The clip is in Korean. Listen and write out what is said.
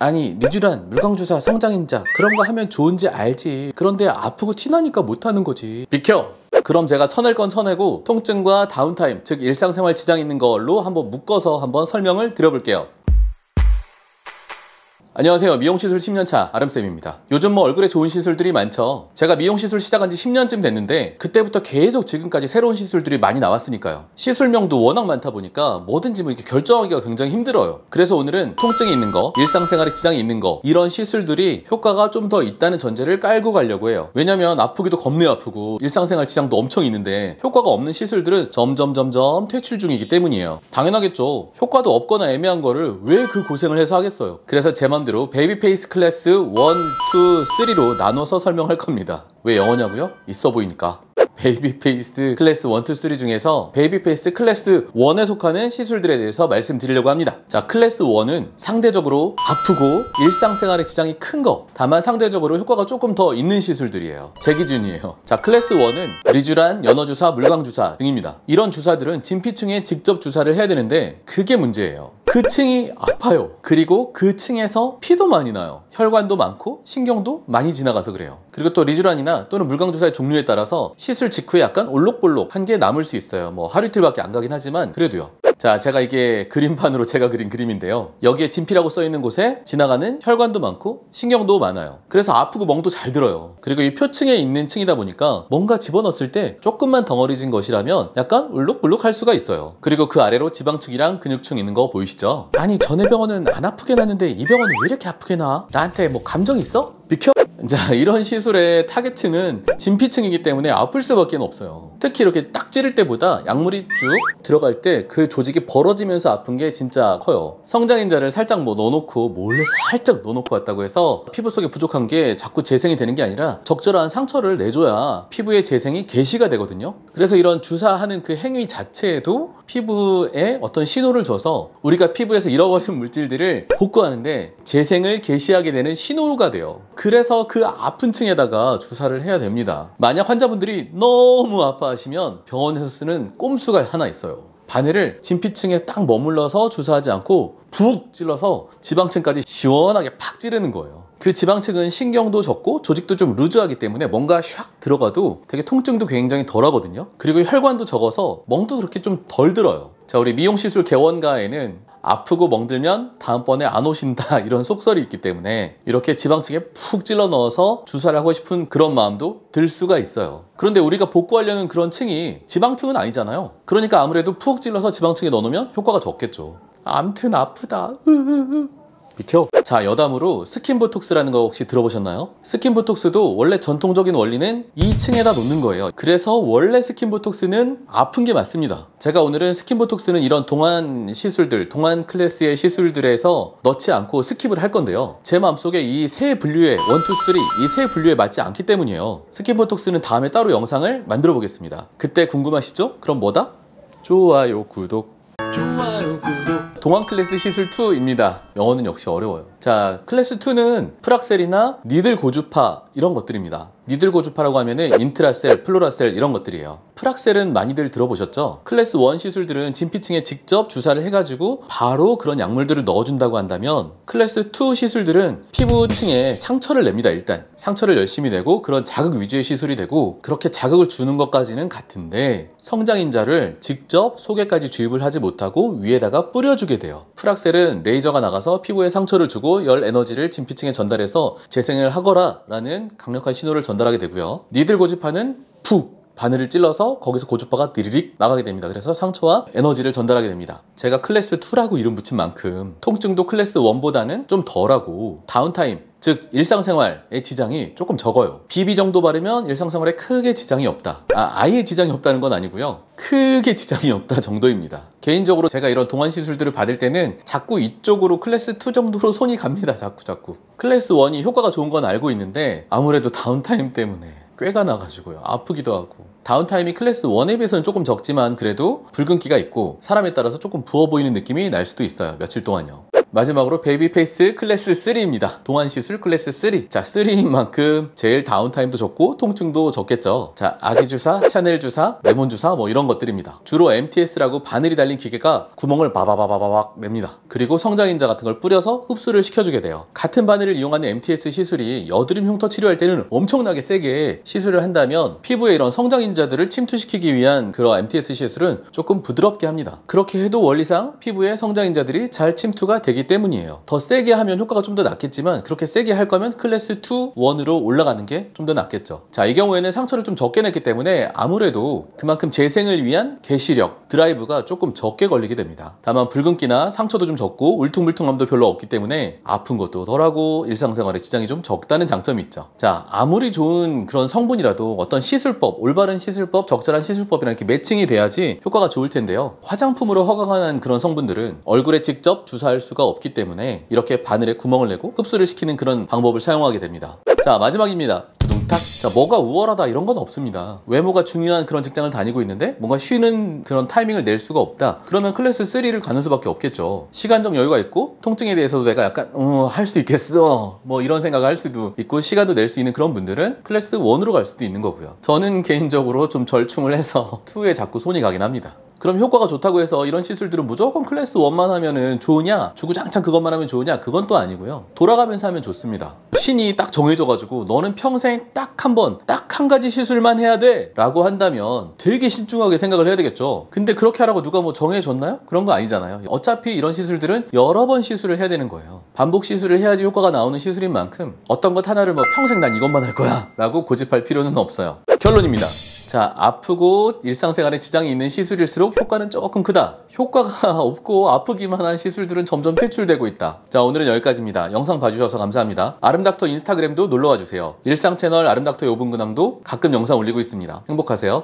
아니 리쥬란, 물광주사, 성장인자. 그런 거 하면 좋은지 알지. 그런데 아프고 티나니까 못하는 거지. 비켜! 그럼 제가 쳐낼 건 쳐내고 통증과 downtime 즉 일상생활 지장 있는 걸로 한번 묶어서 한번 설명을 드려볼게요 안녕하세요. 미용시술 10년차 아름쌤입니다. 요즘 뭐 얼굴에 좋은 시술들이 많죠. 제가 미용시술 시작한 지 10년쯤 됐는데 그때부터 계속 지금까지 새로운 시술들이 많이 나왔으니까요. 시술명도 워낙 많다 보니까 뭐든지 뭐 이렇게 결정하기가 굉장히 힘들어요. 그래서 오늘은 통증이 있는 거, 일상생활에 지장이 있는 거 이런 시술들이 효과가 좀 더 있다는 전제를 깔고 가려고 해요. 왜냐면 아프기도 겁내 아프고 일상생활 지장도 엄청 있는데 효과가 없는 시술들은 점점 점점 퇴출 중이기 때문이에요. 당연하겠죠. 효과도 없거나 애매한 거를 왜 그 고생을 해서 하겠어요. 그래서 제 맘대로 baby face class 1, 2, 3로 나눠서 설명할 겁니다. 왜 영어냐고요? 있어 보이니까. baby face class 1, 2, 3 중에서 baby face class 1에 속하는 시술들에 대해서 말씀드리려고 합니다. 자, 클래스 1은 상대적으로 아프고 일상생활에 지장이 큰 거, 다만 상대적으로 효과가 조금 더 있는 시술들이에요. 제 기준이에요. 자, 클래스 1은 리쥬란, 연어주사, 물광주사 등입니다. 이런 주사들은 진피층에 직접 주사를 해야 되는데 그게 문제예요. 그 층이 아파요. 그리고 그 층에서 피도 많이 나요. 혈관도 많고 신경도 많이 지나가서 그래요. 그리고 또 리쥬란이나 또는 물광 주사의 종류에 따라서 시술 직후에 약간 올록볼록 한 게 남을 수 있어요. 뭐 하루 이틀밖에 안 가긴 하지만 그래도요. 자, 제가 이게 그림판으로 제가 그린 그림인데요. 여기에 진피라고 써 있는 곳에 지나가는 혈관도 많고 신경도 많아요. 그래서 아프고 멍도 잘 들어요. 그리고 이 표층에 있는 층이다 보니까 뭔가 집어넣었을 때 조금만 덩어리진 것이라면 약간 울룩불룩 할 수가 있어요. 그리고 그 아래로 지방층이랑 근육층 있는 거 보이시죠? 아니, 전에 병원은 안 아프게 났는데 이 병원은 왜 이렇게 아프게 나? 나한테 뭐 감정 있어? 비켜? 자, 이런 시술의 타겟층은 진피층이기 때문에 아플 수밖에 없어요. 특히 이렇게 딱 찌를 때보다 약물이 쭉 들어갈 때 그 조직이 벌어지면서 아픈 게 진짜 커요. 성장인자를 살짝 뭐 넣어놓고 몰래 살짝 넣어놓고 왔다고 해서 피부 속에 부족한 게 자꾸 재생이 되는 게 아니라 적절한 상처를 내줘야 피부의 재생이 개시가 되거든요. 그래서 이런 주사하는 그 행위 자체에도 피부에 어떤 신호를 줘서 우리가 피부에서 잃어버린 물질들을 복구하는데 재생을 개시하게 되는 신호가 돼요. 그래서 그 아픈 층에다가 주사를 해야 됩니다. 만약 환자분들이 너무 아파하시면 병원에서 쓰는 꼼수가 하나 있어요. 바늘을 진피층에 딱 머물러서 주사하지 않고 푹 찔러서 지방층까지 시원하게 팍 찌르는 거예요. 그 지방층은 신경도 적고 조직도 좀 루즈하기 때문에 뭔가 샥 들어가도 되게 통증도 굉장히 덜 하거든요. 그리고 혈관도 적어서 멍도 그렇게 좀 덜 들어요. 자, 우리 미용시술 개원가에는 아프고 멍들면 다음번에 안 오신다 이런 속설이 있기 때문에 이렇게 지방층에 푹 찔러 넣어서 주사를 하고 싶은 그런 마음도 들 수가 있어요. 그런데 우리가 복구하려는 그런 층이 지방층은 아니잖아요. 그러니까 아무래도 푹 찔러서 지방층에 넣어놓으면 효과가 적겠죠. 암튼 아프다. 비켜. 자, 여담으로 스킨보톡스라는 거 혹시 들어보셨나요? 스킨보톡스도 원래 전통적인 원리는 2층에다 놓는 거예요. 그래서 원래 스킨보톡스는 아픈 게 맞습니다. 제가 오늘은 스킨보톡스는 이런 동안 시술들, 동안 클래스의 시술들에서 넣지 않고 skip을 할 건데요. 제 마음속에 이 세 분류의 1, 2, 3, 이 세 분류에 맞지 않기 때문이에요. 스킨보톡스는 다음에 따로 영상을 만들어 보겠습니다. 그때 궁금하시죠? 그럼 뭐다? 좋아요, 구독. 좋아요, 구독. 동안 클래스 시술 2입니다. 영어는 역시 어려워요. 자, 클래스 2는 프락셀이나 needle 고주파 이런 것들입니다. needle 고주파라고 하면은 인트라셀, 플로라셀 이런 것들이에요. 프락셀은 많이들 들어보셨죠? 클래스 1 시술들은 진피층에 직접 주사를 해가지고 바로 그런 약물들을 넣어준다고 한다면 클래스 2 시술들은 피부층에 상처를 냅니다, 일단. 상처를 열심히 내고 그런 자극 위주의 시술이 되고 그렇게 자극을 주는 것까지는 같은데 성장인자를 직접 속에까지 주입을 하지 못하고 위에다가 뿌려주게 돼요. 프락셀은 레이저가 나가서 피부에 상처를 주고 열 에너지를 진피층에 전달해서 재생을 하거라 라는 강력한 신호를 전달하게 되고요. needle 고주파는 푹 바늘을 찔러서 거기서 고주파가 디리릭 나가게 됩니다. 그래서 상처와 에너지를 전달하게 됩니다. 제가 클래스 2라고 이름 붙인 만큼 통증도 클래스 1보다는 좀 덜하고 downtime 즉 일상생활의 지장이 조금 적어요. BB 정도 바르면 일상생활에 크게 지장이 없다. 아, 아예 지장이 없다는 건 아니고요. 크게 지장이 없다 정도입니다. 개인적으로 제가 이런 동안 시술들을 받을 때는 자꾸 이쪽으로 클래스 2 정도로 손이 갑니다. 자꾸 자꾸. 클래스 1이 효과가 좋은 건 알고 있는데 아무래도 downtime 때문에 꾀가 나가지고요. 아프기도 하고. downtime이 클래스 1에 비해서는 조금 적지만 그래도 붉은기가 있고 사람에 따라서 조금 부어 보이는 느낌이 날 수도 있어요. 며칠 동안요. 마지막으로 baby face class 3입니다. 동안 시술 클래스 3. 자, 3인 만큼 제일 downtime도 적고 통증도 적겠죠. 자, 아기 주사, 샤넬 주사, 레몬 주사 뭐 이런 것들입니다. 주로 MTS라고 바늘이 달린 기계가 구멍을 바바바바바박 냅니다. 그리고 성장인자 같은 걸 뿌려서 흡수를 시켜주게 돼요. 같은 바늘을 이용하는 MTS 시술이 여드름 흉터 치료할 때는 엄청나게 세게 시술을 한다면 피부에 이런 성장인자들을 침투시키기 위한 그런 MTS 시술은 조금 부드럽게 합니다. 그렇게 해도 원리상 피부에 성장인자들이 잘 침투가 되기 때문이에요. 더 세게 하면 효과가 좀 더 낫겠지만 그렇게 세게 할 거면 클래스 2, 1으로 올라가는 게 좀 더 낫겠죠. 자, 이 경우에는 상처를 좀 적게 냈기 때문에 아무래도 그만큼 재생을 위한 개시력, 드라이브가 조금 적게 걸리게 됩니다. 다만 붉은기나 상처도 좀 적고 울퉁불퉁함도 별로 없기 때문에 아픈 것도 덜하고 일상생활에 지장이 좀 적다는 장점이 있죠. 자, 아무리 좋은 그런 성분이라도 어떤 시술법, 올바른 시술법, 적절한 시술법이랑 이렇게 매칭이 돼야지 효과가 좋을 텐데요. 화장품으로 허가한 그런 성분들은 얼굴에 직접 주사할 수가 없기 때문에 이렇게 바늘에 구멍을 내고 흡수를 시키는 그런 방법을 사용하게 됩니다. 자, 마지막입니다. 두둥탁. 자, 뭐가 우월하다 이런 건 없습니다. 외모가 중요한 그런 직장을 다니고 있는데 뭔가 쉬는 그런 타이밍을 낼 수가 없다. 그러면 클래스 3를 가는 수밖에 없겠죠. 시간적 여유가 있고 통증에 대해서도 내가 약간 어, 할 수 있겠어. 뭐 이런 생각을 할 수도 있고 시간도 낼 수 있는 그런 분들은 클래스 1으로 갈 수도 있는 거고요. 저는 개인적으로 좀 절충을 해서 2에 자꾸 손이 가긴 합니다. 그럼 효과가 좋다고 해서 이런 시술들은 무조건 클래스 1만 하면은 좋으냐? 주구장창 그것만 하면 좋으냐? 그건 또 아니고요. 돌아가면서 하면 좋습니다. 신이 딱 정해져 가지고 너는 평생 딱 한 번, 딱 한 가지 시술만 해야 돼! 라고 한다면 되게 신중하게 생각을 해야 되겠죠. 근데 그렇게 하라고 누가 뭐 정해줬나요? 그런 거 아니잖아요. 어차피 이런 시술들은 여러 번 시술을 해야 되는 거예요. 반복 시술을 해야지 효과가 나오는 시술인 만큼 어떤 것 하나를 뭐 평생 난 이것만 할 거야! 라고 고집할 필요는 없어요. 결론입니다. 자, 아프고 일상생활에 지장이 있는 시술일수록 효과는 조금 크다. 효과가 없고 아프기만 한 시술들은 점점 퇴출되고 있다. 자, 오늘은 여기까지입니다. 영상 봐주셔서 감사합니다. 아름닥터 인스타그램도 놀러와 주세요. 일상 채널 아름닥터 5분 근황도 가끔 영상 올리고 있습니다. 행복하세요.